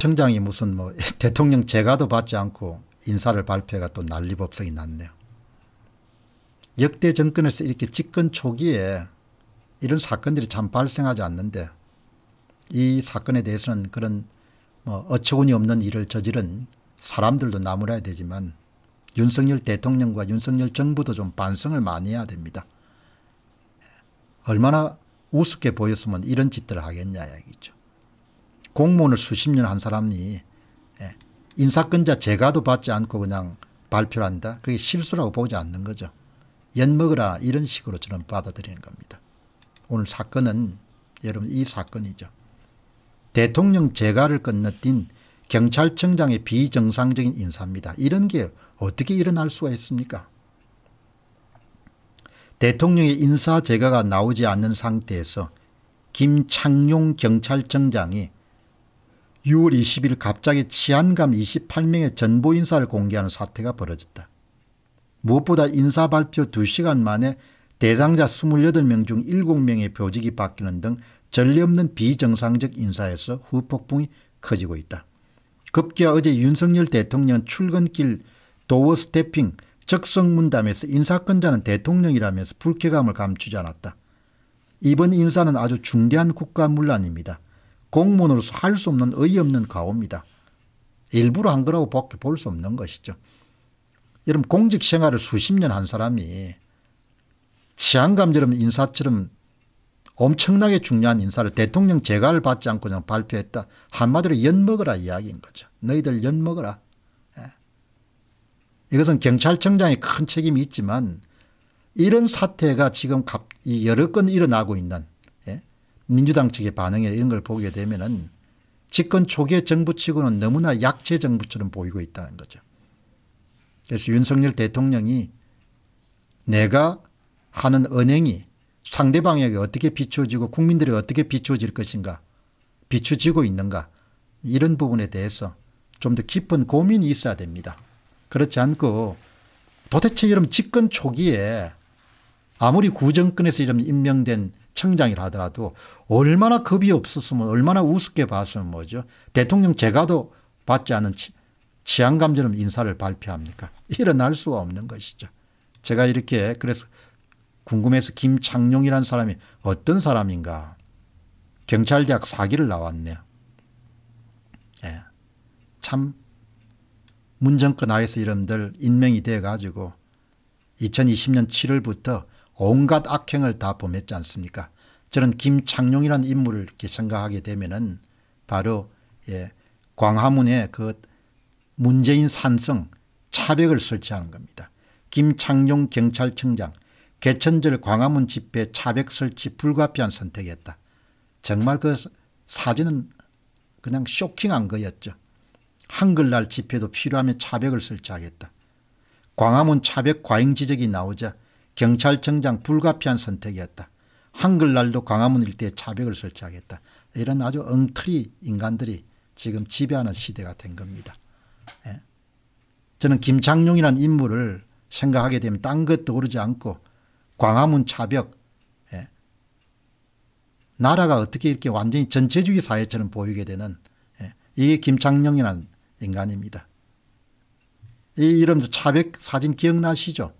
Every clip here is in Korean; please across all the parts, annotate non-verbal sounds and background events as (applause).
청장이 무슨 뭐 (laughs) 대통령 재가도 받지 않고 인사를 발표가 또 난리법석이 났네요. 역대 정권에서 이렇게 집권 초기에 이런 사건들이 참 발생하지 않는데 이 사건에 대해서는 그런 뭐 어처구니 없는 일을 저지른 사람들도 나무라야 되지만 윤석열 대통령과 윤석열 정부도 좀 반성을 많이 해야 됩니다. 얼마나 우습게 보였으면 이런 짓들을 하겠냐 이야기죠. 공무원을 수십 년 한 사람이 예, 인사권자 재가도 받지 않고 그냥 발표를 한다. 그게 실수라고 보지 않는 거죠. 엿먹으라 이런 식으로 저는 받아들이는 겁니다. 오늘 사건은 여러분 이 사건이죠. 대통령 재가를 건너뛴 경찰청장의 비정상적인 인사입니다. 이런 게 어떻게 일어날 수가 있습니까? 대통령의 인사 재가가 나오지 않는 상태에서 김창룡 경찰청장이 6월 20일 갑자기 치안감 28명의 전보 인사를 공개하는 사태가 벌어졌다. 무엇보다 인사 발표 2시간 만에 대상자 28명 중 7명의 표직이 바뀌는 등 전례 없는 비정상적 인사에서 후폭풍이 커지고 있다. 급기야 어제 윤석열 대통령 출근길 도어 스태핑 적성문담에서 인사권자는 대통령이라면서 불쾌감을 감추지 않았다. 이번 인사는 아주 중대한 국가 문란입니다. 공무원으로서 할 수 없는 어이없는 가오입니다. 일부러 한 거라고 밖에 볼 수 없는 것이죠. 여러분 공직 생활을 수십 년 한 사람이 치안감처럼 인사처럼 엄청나게 중요한 인사를 대통령 재가를 받지 않고 그냥 발표했다. 한마디로 엿먹어라 이야기인 거죠. 너희들 엿먹어라. 예. 이것은 경찰청장의 큰 책임이 있지만 이런 사태가 지금 여러 건 일어나고 있는 민주당 측의 반응이나 이런 걸 보게 되면은 집권 초기의 정부 치고는 너무나 약체 정부처럼 보이고 있다는 거죠. 그래서 윤석열 대통령이 내가 하는 언행이 상대방에게 어떻게 비춰지고 국민들이 어떻게 비춰질 것인가 비춰지고 있는가 이런 부분에 대해서 좀 더 깊은 고민이 있어야 됩니다. 그렇지 않고 도대체 이런 집권 초기에 아무리 구정권에서 이런 임명된 청장이라 하더라도 얼마나 겁이 없었으면 얼마나 우습게 봤으면 뭐죠. 대통령 제가도 받지 않은 치안감처럼 인사를 발표합니까. (laughs) 일어날 수가 없는 것이죠. 제가 이렇게 그래서 궁금해서 김창룡이라는 사람이 어떤 사람인가. 경찰대학 사기를 나왔네요. 예. 참 문정권 하에서 이름들 인명이 돼 가지고 2020년 7월부터 온갖 악행을 다 범했지 않습니까 저는 김창룡이라는 인물을 이렇게 생각하게 되면은 바로 예, 광화문에 그 문재인 산성 차벽을 설치하는 겁니다. 김창룡 경찰청장 개천절 광화문 집회 차벽 설치 불가피한 선택이었다. 정말 그 사진은 그냥 쇼킹한 거였죠. 한글날 집회도 필요하면 차벽을 설치하겠다. 광화문 차벽 과잉 지적이 나오자 경찰청장 불가피한 선택이었다. 한글날도 광화문 일대에 차벽을 설치하겠다. 이런 아주 엉터리 인간들이 지금 지배하는 시대가 된 겁니다. 예. 저는 김창룡이라는 인물을 생각하게 되면 딴 것 떠오르지 않고 광화문 차벽 예. 나라가 어떻게 이렇게 완전히 전체주의 사회처럼 보이게 되는 예. 이게 김창룡이라는 인간입니다. 이 이름 차벽 사진 기억나시죠?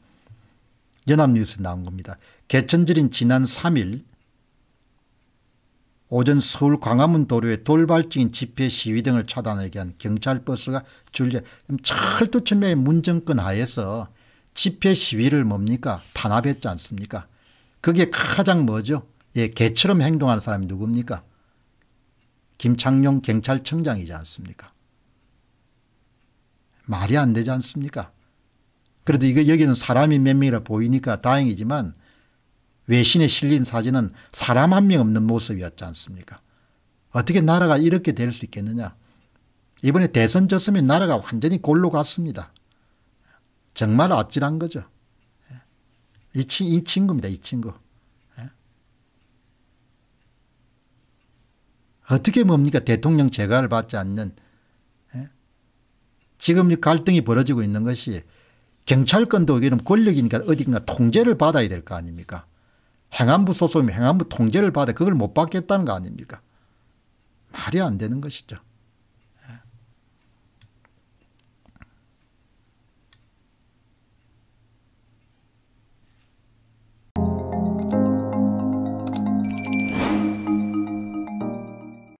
연합뉴스 나온 겁니다. 개천절인 지난 3일 오전 서울 광화문 도로에 돌발적인 집회 시위 등을 차단하기 위한 경찰버스가 줄려 철두철미의 문정권 하에서 집회 시위를 뭡니까? 탄압했지 않습니까? 그게 가장 뭐죠? 예, 개처럼 행동하는 사람이 누굽니까? 김창룡 경찰청장이지 않습니까? 말이 안 되지 않습니까 그래도 이거 여기는 사람이 몇 명이라 보이니까 다행이지만 외신에 실린 사진은 사람 한 명 없는 모습이었지 않습니까? 어떻게 나라가 이렇게 될 수 있겠느냐? 이번에 대선 졌으면 나라가 완전히 골로 갔습니다. 정말 아찔한 거죠. 이, 친, 이 친구입니다 이 친구. 어떻게 뭡니까? 대통령 재가를 받지 않는 지금 갈등이 벌어지고 있는 것이 경찰권도 이런 권력이니까 어디인가 통제를 받아야 될 거 아닙니까? 행안부 소속이면 행안부 통제를 받아 그걸 못 받겠다는 거 아닙니까? 말이 안 되는 것이죠